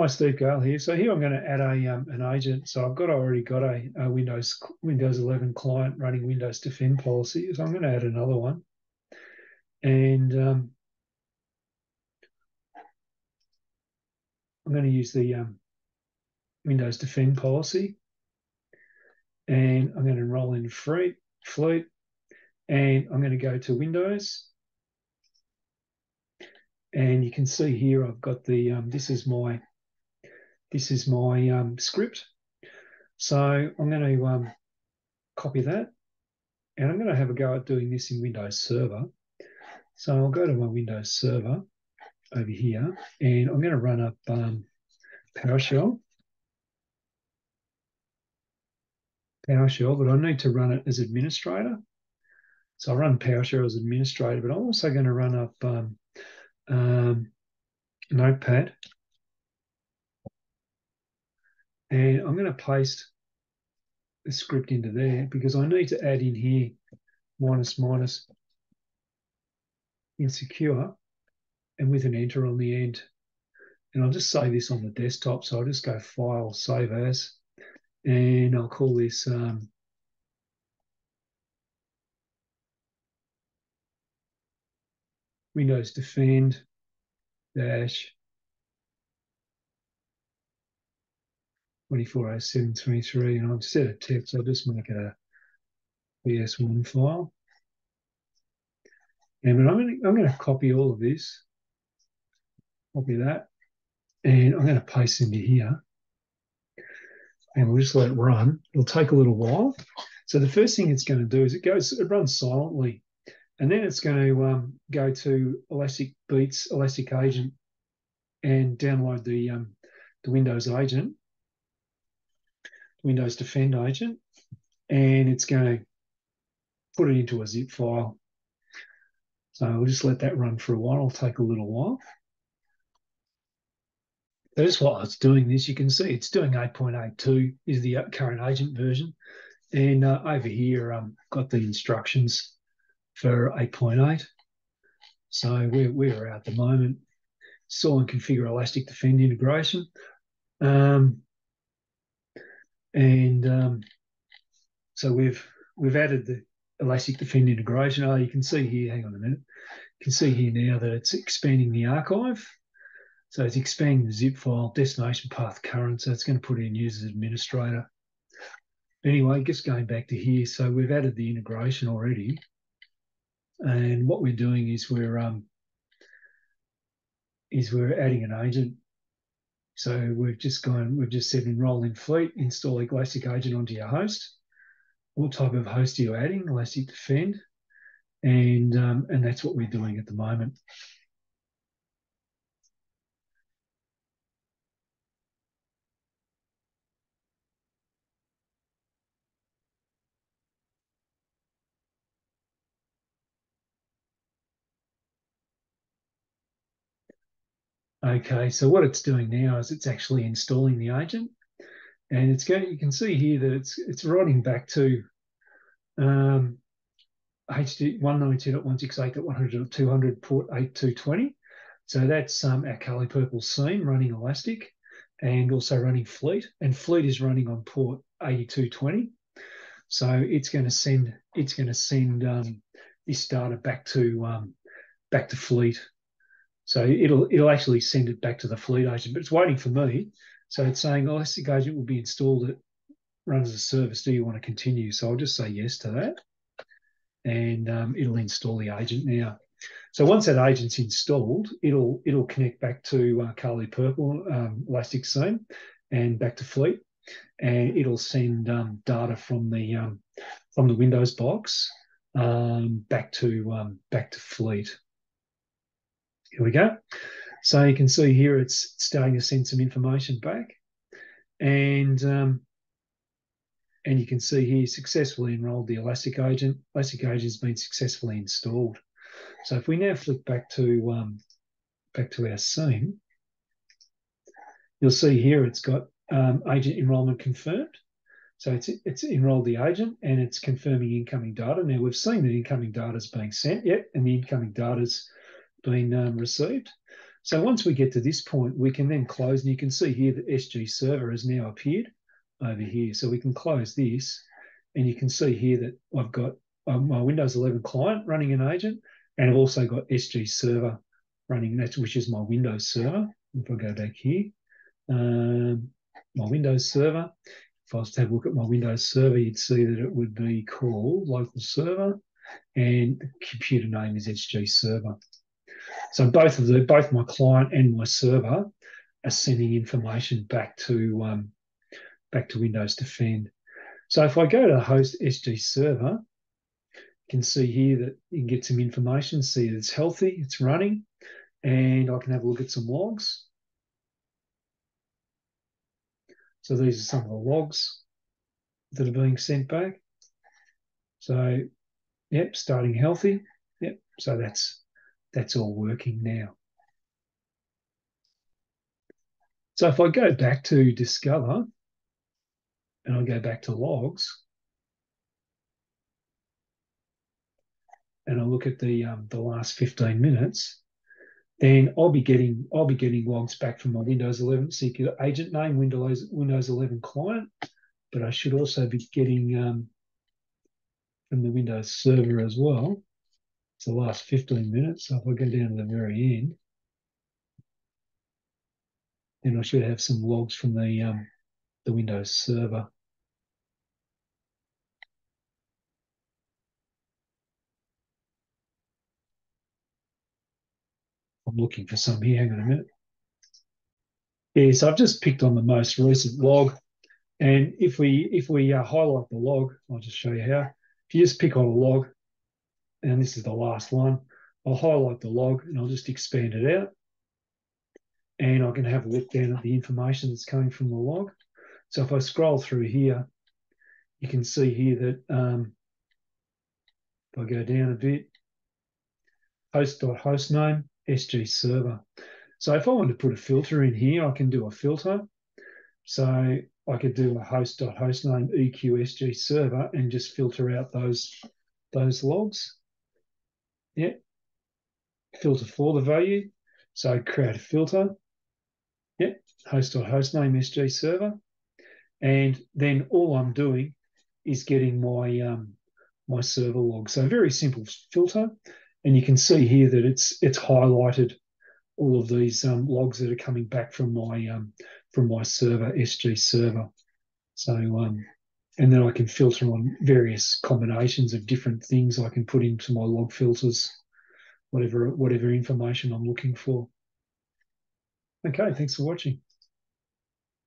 Hi, Steve Gale here. So here I'm going to add a um, an agent. So I've got already got a, a, Windows Windows 11 client running Windows Defend policy. So I'm going to add another one, and um, I'm going to use the um, Windows Defend policy, and I'm going to enroll in Fleet, Fleet, and I'm going to go to Windows, and you can see here I've got the um, this is my this is my um, script. So I'm going to um, copy that and I'm going to have a go at doing this in Windows Server. So I'll go to my Windows Server over here and I'm going to run up um, PowerShell. PowerShell, but I need to run it as administrator. So I run PowerShell as administrator, but I'm also going to run up um, um, Notepad and I'm going to paste the script into there because I need to add in here minus minus insecure and with an enter on the end. And I'll just save this on the desktop. So I'll just go File, Save As, and I'll call this um, Windows Defend dash 240723, and I've set a text, I'll just make it a PS1 file. And I'm going, to, I'm to copy all of this, copy that, and I'm going to paste into here. And we'll just let it run. It'll take a little while. So the first thing it's going to do is it goes, it runs silently, and then it's going to um, go to Elastic Beats, Elastic Agent, and download the um, the Windows agent. Windows Defend agent, and it's going to put it into a zip file. So we'll just let that run for a while. It'll take a little while. So just while it's doing this, you can see it's doing 8.82 is the current agent version. And uh, over here, I've um, got the instructions for 8.8. So we're, we're at the moment. Install and configure Elastic Defend integration. Um, and um, so we've we've added the Elastic Defend integration. Oh, you can see here, hang on a minute. You can see here now that it's expanding the archive. So it's expanding the zip file, destination path current. So it's going to put in users administrator. Anyway, just going back to here. So we've added the integration already. And what we're doing is we're um, is we're adding an agent so we've just gone, we've just said enroll in Fleet, install a Elastic Agent onto your host. What type of host are you adding? Elastic Defend. And, um, and that's what we're doing at the moment. Okay, so what it's doing now is it's actually installing the agent, and it's going. You can see here that it's it's writing back to um, HD 192.168.100.200 port 8220. So that's um, our Kali Purple SIEM running Elastic, and also running Fleet, and Fleet is running on port 8220. So it's going to send it's going to send um, this data back to um, back to Fleet so it'll it'll actually send it back to the fleet agent, but it's waiting for me. So it's saying Elastic Agent will be installed. It runs a service. Do you want to continue? So I'll just say yes to that, and um, it'll install the agent now. So once that agent's installed, it'll it'll connect back to uh, Kali Purple um, Elastic SIEM and back to Fleet, and it'll send um, data from the um, from the Windows box um, back to um, back to Fleet. Here we go. So you can see here it's starting to send some information back. And um, and you can see here successfully enrolled the Elastic Agent. Elastic Agent has been successfully installed. So if we now flick back to um, back to our SIEM, you'll see here it's got um, agent enrollment confirmed. So it's it's enrolled the agent and it's confirming incoming data. Now we've seen that incoming data is being sent yet, and the incoming data is been um, received. So once we get to this point, we can then close, and you can see here that SG Server has now appeared over here. So we can close this, and you can see here that I've got um, my Windows 11 client running an agent, and I've also got SG Server running, that, which is my Windows server. If I go back here, um, my Windows server, if I was to have a look at my Windows server, you'd see that it would be called local server, and the computer name is SG Server. So both of the both my client and my server are sending information back to um, back to Windows Defend. So if I go to the host SG server, you can see here that you can get some information, see that it's healthy, it's running, and I can have a look at some logs. So these are some of the logs that are being sent back. So, yep, starting healthy. Yep, so that's that's all working now. So if I go back to Discover and I go back to logs and I look at the um, the last 15 minutes, then I'll be getting I'll be getting logs back from my Windows 11 secure agent name, Windows Windows 11 client, but I should also be getting um, from the Windows server as well. It's the last 15 minutes. So if I go down to the very end, then I should have some logs from the um, the Windows server. I'm looking for some here. Hang on a minute. Yeah, so I've just picked on the most recent log, and if we if we uh, highlight the log, I'll just show you how. If you just pick on a log, and this is the last one. I'll highlight the log and I'll just expand it out. And I can have a look down at the information that's coming from the log. So if I scroll through here, you can see here that um, if I go down a bit, host.hostname, SG server. So if I want to put a filter in here, I can do a filter. So I could do a host.hostname EQSG server and just filter out those, those logs. Yeah. Filter for the value. So create a filter. Yeah. Host or host name SG server. And then all I'm doing is getting my um, my server log. So very simple filter. And you can see here that it's it's highlighted all of these um, logs that are coming back from my um, from my server SG server. So um, and then I can filter on various combinations of different things I can put into my log filters, whatever whatever information I'm looking for. Okay, thanks for watching.